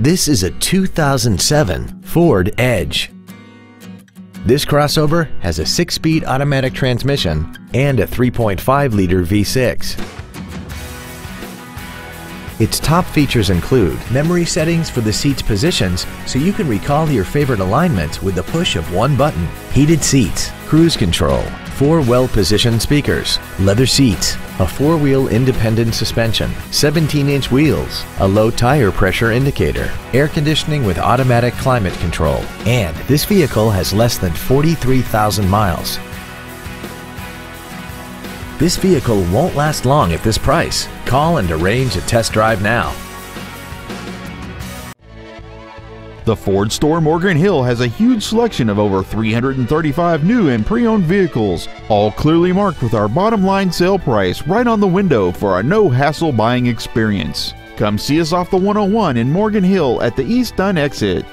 This is a 2007 Ford Edge. This crossover has a 6-speed automatic transmission and a 3.5-liter V6. Its top features include memory settings for the seat's positions so you can recall your favorite alignments with the push of one button, heated seats, cruise control, four well-positioned speakers, leather seats, a four-wheel independent suspension, 17-inch wheels, a low tire pressure indicator, air conditioning with automatic climate control, and this vehicle has less than 43,000 miles. This vehicle won't last long at this price. Call and arrange a test drive now. The Ford store Morgan Hill has a huge selection of over 335 new and pre-owned vehicles, all clearly marked with our bottom line sale price right on the window for a no-hassle buying experience. Come see us off the 101 in Morgan Hill at the East Dunne exit.